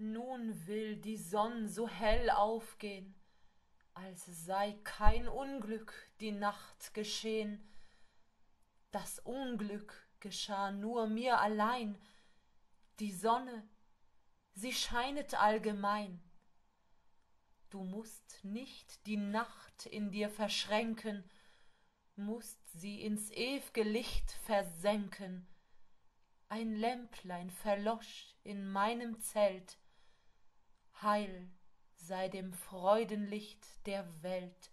nun will die sonn so hell aufgehn als sei kein unglück die nacht geschehn. Das unglück geschah nur mir allein. Die sonne sie scheinet allgemein. Du musst nicht die nacht in dir verschränken musst sie ins ew'ge licht versenken. Ein lämplein verlosch in meinem zelt heil sei dem freudenlicht der welt